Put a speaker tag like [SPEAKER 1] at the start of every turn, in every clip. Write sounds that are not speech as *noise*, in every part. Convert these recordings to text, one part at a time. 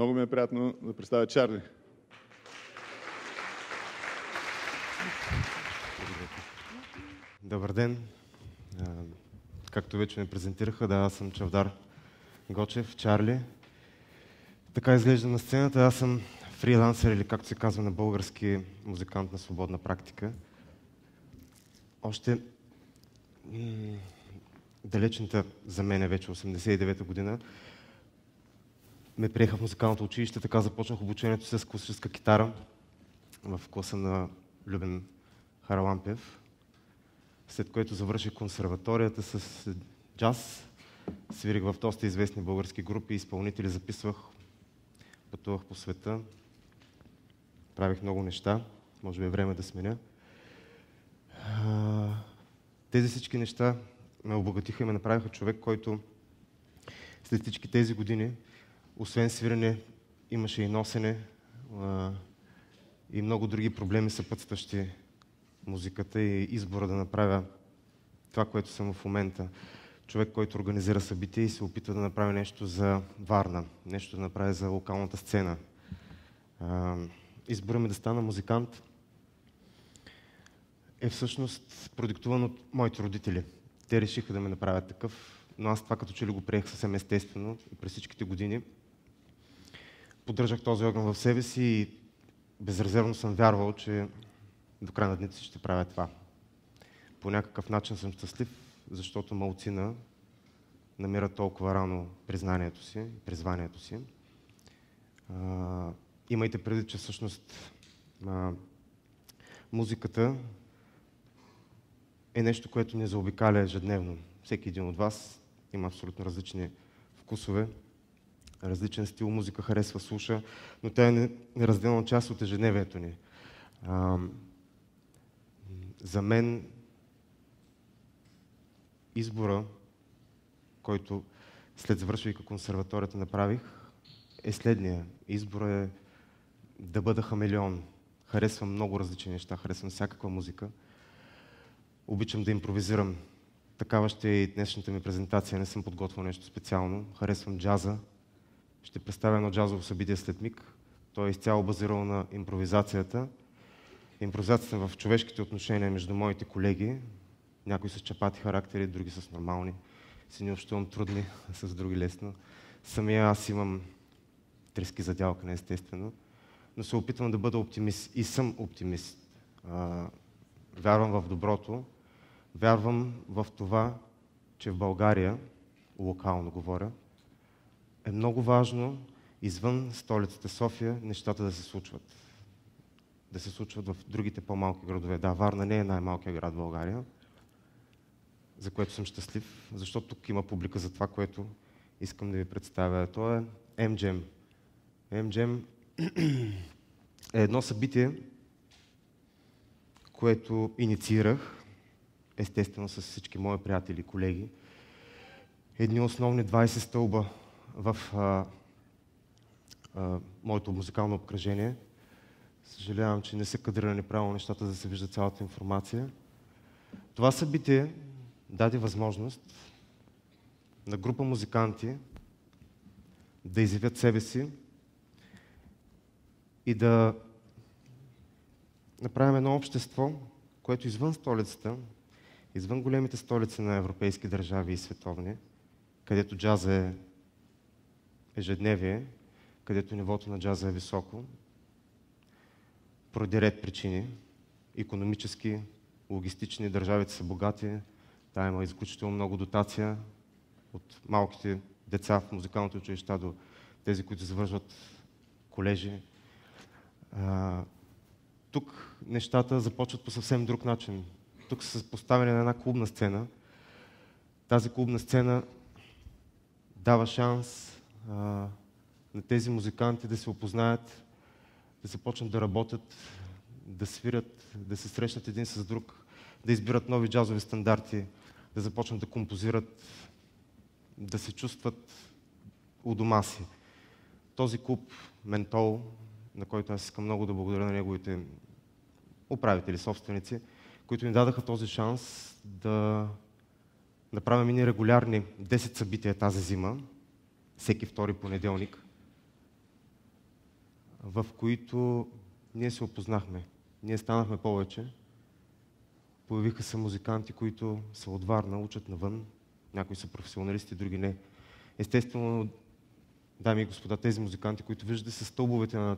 [SPEAKER 1] Много ми е приятно да представя Чарли.
[SPEAKER 2] Добър ден. Както вече ме презентираха, да, аз съм Чавдар Гочев, Чарли. Така изглежда на сцената. Аз съм фрилансър или както се казва на български музикант на свободна практика. Още далечната за мен е вече 89-та година ме приеха в музикалното училище, така започнах обучението с класическа китара в класа на Любен Харалампев, след което завърших консерваторията с джаз, свирих в доста известни български групи, изпълнители записвах, пътувах по света, правих много неща, може би е време да сменя. Тези всички неща ме обогатиха и ме направиха човек, който след всички тези години, освен свирене, имаше и носене и много други проблеми съпътстващи музиката и избора да направя това, което съм в момента. Човек, който организира събития и се опитва да направи нещо за Варна, нещо да направи за локалната сцена. избора ми да стана музикант е всъщност продиктуван от моите родители. Те решиха да ме направят такъв, но аз това като че ли го приех съвсем естествено през всичките години. Поддържах този огън в себе си и безрезервно съм вярвал, че до края на дните ще правя това. По някакъв начин съм щастлив, защото малцина намират толкова рано признанието си, призванието си. А, имайте преди, че всъщност а, музиката е нещо, което ни заобикаля ежедневно. Всеки един от вас има абсолютно различни вкусове, различен стил музика харесва, слуша, но тя е неразделна част от ежедневието ни. А, за мен избора, който след завършвайка консерваторията направих, е следния. Избора е да бъда хамелеон. Харесвам много различни неща, харесвам всякаква музика – Обичам да импровизирам. Такава ще е и днешната ми презентация. Не съм подготвил нещо специално. Харесвам джаза. Ще представя едно джазово събитие след миг. То е изцяло базирано на импровизацията. Импровизацията в човешките отношения между моите колеги. Някои с чапати характери, други с нормални. Си не общувам трудни, *laughs* с други лесно. Самия аз имам трески задялка, естествено. Но се опитвам да бъда оптимист. И съм оптимист. вярвам в доброто, Вярвам в това, че в България, локално говоря, е много важно извън столицата София нещата да се случват. Да се случват в другите по-малки градове. Да, Варна не е най-малкият град в България, за което съм щастлив, защото тук има публика за това, което искам да ви представя. То е MGM. MGM *clears throat* е едно събитие, което инициирах естествено с всички мои приятели и колеги. Едни основни 20 стълба в а, а, моето музикално обкръжение. Съжалявам, че не са кадрирани правилно нещата, за да се вижда цялата информация. Това събитие даде възможност на група музиканти да изявят себе си и да направим едно общество, което извън столицата извън големите столици на европейски държави и световни, където джаза е ежедневие, където нивото на джаза е високо, поради ред причини, економически, логистични, държавите са богати, да, има изключително много дотация от малките деца в музикалните училища до тези, които завършват колежи. А, тук нещата започват по съвсем друг начин тук са поставени на една клубна сцена. Тази клубна сцена дава шанс а, на тези музиканти да се опознаят, да започнат да работят, да свирят, да се срещнат един с друг, да избират нови джазови стандарти, да започнат да композират, да се чувстват у дома си. Този клуб Ментол, на който аз искам много да благодаря на неговите управители, собственици, които ни дадаха този шанс да направим мини регулярни 10 събития тази зима, всеки втори понеделник. в които ние се опознахме. Ние станахме повече. Появиха се музиканти, които са от Варна, учат навън. Някои са професионалисти, други не. Естествено, дами и господа, тези музиканти, които виждате, са стълбовете на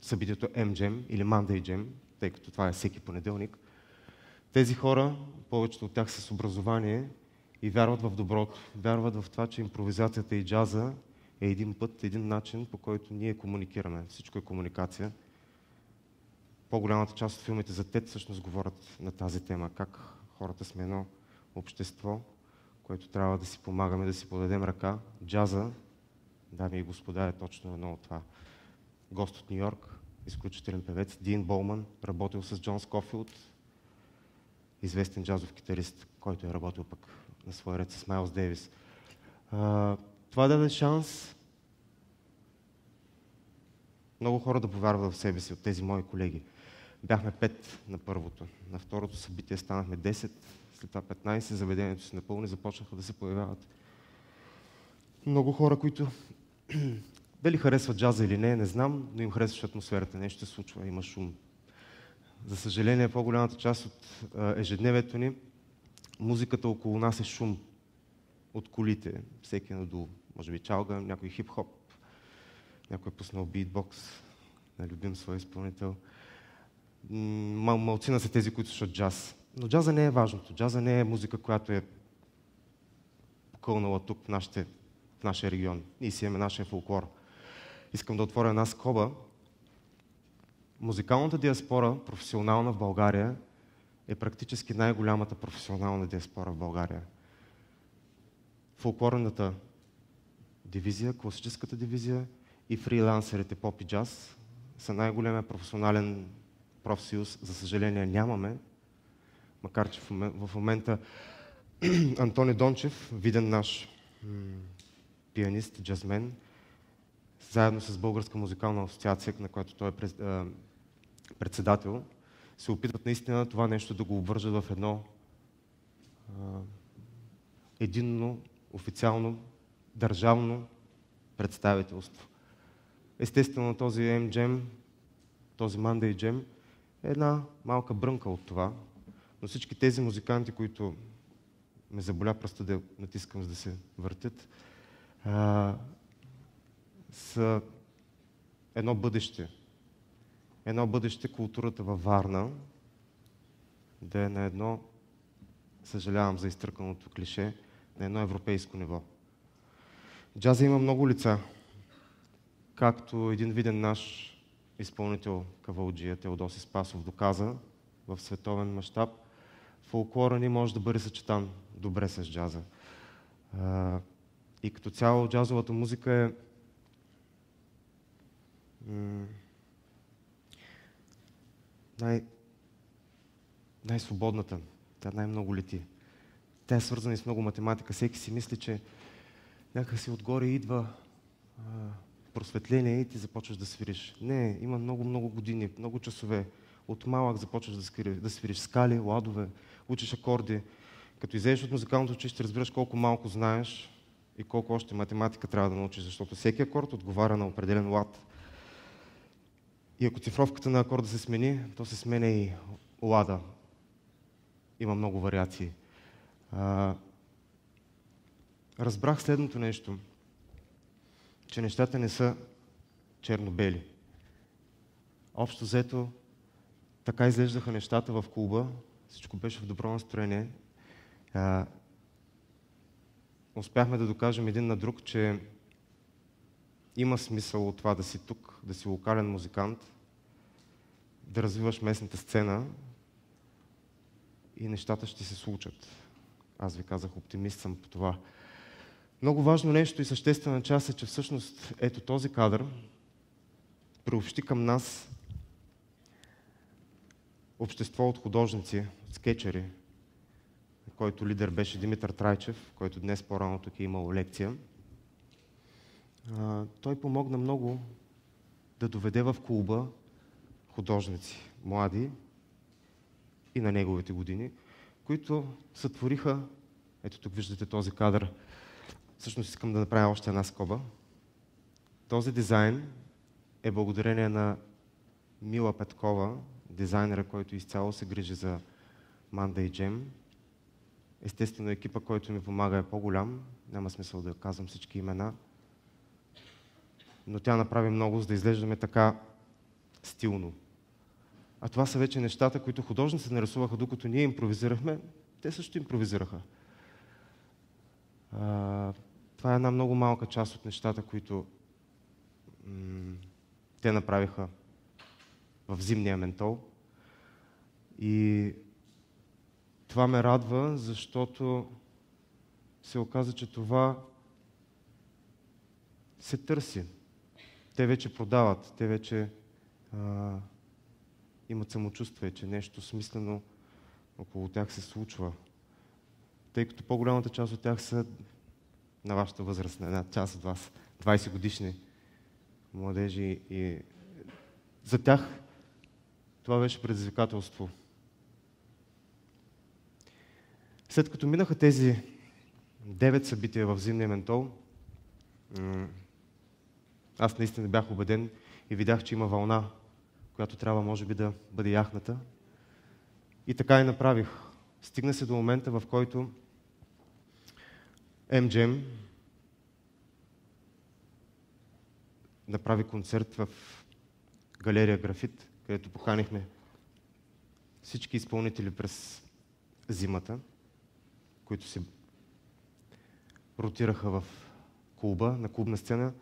[SPEAKER 2] събитието MGM или Monday Jam, тъй като това е всеки понеделник. Тези хора, повечето от тях с образование и вярват в доброто, вярват в това, че импровизацията и джаза е един път, един начин, по който ние комуникираме. Всичко е комуникация. По-голямата част от филмите за ТЕД всъщност говорят на тази тема. Как хората сме едно общество, което трябва да си помагаме, да си подадем ръка. Джаза, дами и господа, е точно едно от това. Гост от Нью Йорк, изключителен певец, Дин Болман, работил с Джон Скофилд, известен джазов китарист, който е работил пък на своя ред с Майлз Дейвис. Това даде шанс много хора да повярват в себе си от тези мои колеги. Бяхме пет на първото. На второто събитие станахме 10, след това 15, заведението се напълни, започнаха да се появяват много хора, които *clears throat* дали харесват джаза или не, не знам, но им харесваше атмосферата. Нещо се случва, има шум. За съжаление, по-голямата част от ежедневието ни, музиката около нас е шум от колите. Всеки е надолу. Може би чалга, някой хип-хоп, някой е пуснал битбокс, на любим свой изпълнител. Мал, малцина са тези, които слушат джаз. Но джаза не е важното. Джаза не е музика, която е покълнала тук в, нашите, в нашия регион. Ние си имаме нашия фолклор. Искам да отворя една скоба. Музикалната диаспора, професионална в България, е практически най-голямата професионална диаспора в България. Фолклорната дивизия, класическата дивизия и фрилансерите поп и джаз са най-големия професионален профсъюз. За съжаление нямаме, макар че в момента *clears throat* Антони Дончев, виден наш пианист, джазмен, заедно с Българска музикална асоциация, на която той е председател, се опитват наистина това нещо да го обвържат в едно единно, официално, държавно представителство. Естествено, този MGM, този Monday Jam е една малка брънка от това, но всички тези музиканти, които ме заболя просто да натискам, за да се въртят, а, са едно бъдеще. Едно бъдеще културата във Варна да е на едно, съжалявам за изтърканото клише, на едно европейско ниво. Джаза има много лица, както един виден наш изпълнител Кавалджия Теодоси Спасов доказа в световен мащаб, фолклора ни може да бъде съчетан добре с джаза. И като цяло джазовата музика е най- най-свободната. Тя най-много лети. Тя е свързана и с много математика. Всеки си мисли, че някакси отгоре идва а, просветление и ти започваш да свириш. Не, има много-много години, много часове. От малък започваш да, свириш, да свириш скали, ладове, учиш акорди. Като излезеш от музикалното училище, разбираш колко малко знаеш и колко още математика трябва да научиш, защото всеки акорд отговаря на определен лад. И ако цифровката на акорда се смени, то се сменя и лада. Има много вариации. А, разбрах следното нещо, че нещата не са черно-бели. Общо взето, така изглеждаха нещата в клуба, всичко беше в добро настроение. А, успяхме да докажем един на друг, че има смисъл от това да си тук, да си локален музикант, да развиваш местната сцена и нещата ще се случат. Аз ви казах, оптимист съм по това. Много важно нещо и съществена част е, че всъщност ето този кадър приобщи към нас общество от художници, скетчери, който лидер беше Димитър Трайчев, който днес по-рано тук е имал лекция. Той помогна много да доведе в клуба художници, млади и на неговите години, които сътвориха, ето тук виждате този кадър, всъщност искам да направя още една скоба. Този дизайн е благодарение на Мила Петкова, дизайнера, който изцяло се грижи за Манда и Джем. Естествено, екипа, който ми помага е по-голям. Няма смисъл да казвам всички имена. Но тя направи много, за да изглеждаме така стилно. А това са вече нещата, които художниците нарисуваха, докато ние импровизирахме. Те също импровизираха. А, това е една много малка част от нещата, които те направиха в зимния ментол. И това ме радва, защото се оказа, че това се търси. Те вече продават, те вече а, имат самочувствие, че нещо смислено около тях се случва. Тъй като по-голямата част от тях са на вашата възраст, на една част от вас, 20 годишни младежи и за тях това беше предизвикателство. След като минаха тези девет събития в зимния ментол, аз наистина бях убеден и видях, че има вълна, която трябва, може би, да бъде яхната. И така и направих. Стигна се до момента, в който MGM направи концерт в галерия Графит, където поканихме всички изпълнители през зимата, които се ротираха в клуба, на клубна сцена.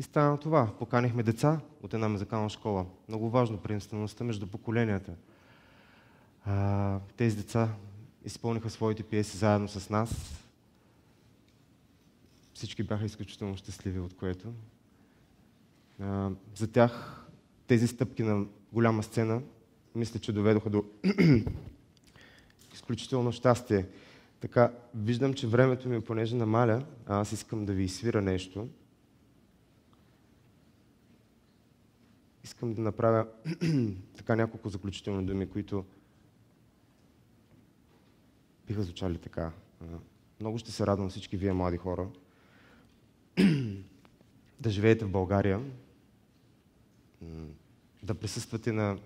[SPEAKER 2] И стана това. Поканихме деца от една музикална школа. Много важно приемствеността между поколенията. А, тези деца изпълниха своите пиеси заедно с нас. Всички бяха изключително щастливи от което. А, за тях тези стъпки на голяма сцена, мисля, че доведоха до *clears throat* изключително щастие. Така, виждам, че времето ми понеже намаля, а аз искам да ви свира нещо. Искам да направя *clears throat* така няколко заключителни думи, които биха звучали така. Много ще се радвам всички вие, млади хора, *clears throat* да живеете в България, да присъствате на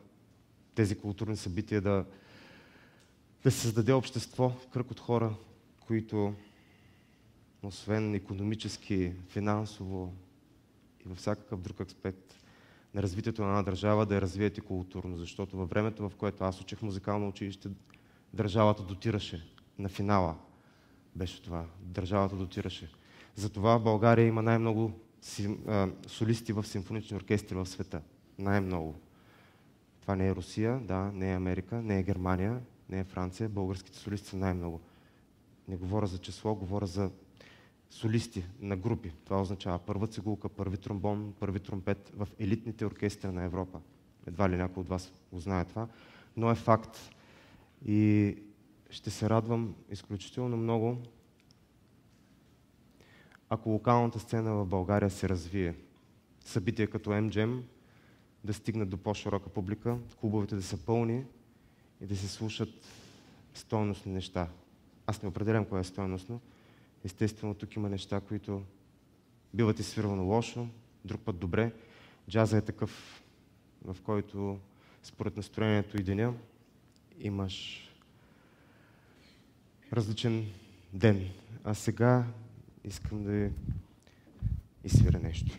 [SPEAKER 2] тези културни събития, да, да създаде общество, кръг от хора, които освен економически, финансово и във всякакъв друг аспект на развитието на една държава, да я развиете културно. Защото във времето, в което аз учих музикално училище, държавата дотираше на финала. Беше това. Държавата дотираше. Затова в България има най-много солисти в симфонични оркестри в света. Най-много. Това не е Русия, да, не е Америка, не е Германия, не е Франция. Българските солисти са най-много. Не говоря за число, говоря за солисти на групи. Това означава първа цигулка, първи тромбон, първи тромпет в елитните оркестри на Европа. Едва ли някой от вас го знае това, но е факт. И ще се радвам изключително много, ако локалната сцена в България се развие. Събития като MGM да стигнат до по-широка публика, клубовете да са пълни и да се слушат стойностни неща. Аз не определям кое е стойностно. Естествено, тук има неща, които биват изсвирвано лошо, друг път добре. Джаза е такъв, в който според настроението и деня имаш различен ден. А сега искам да изсвира нещо.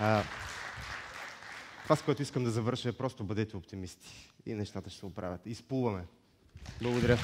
[SPEAKER 2] А, това, с което искам да завърша е просто бъдете оптимисти и нещата ще се оправят. Изплуваме. Благодаря.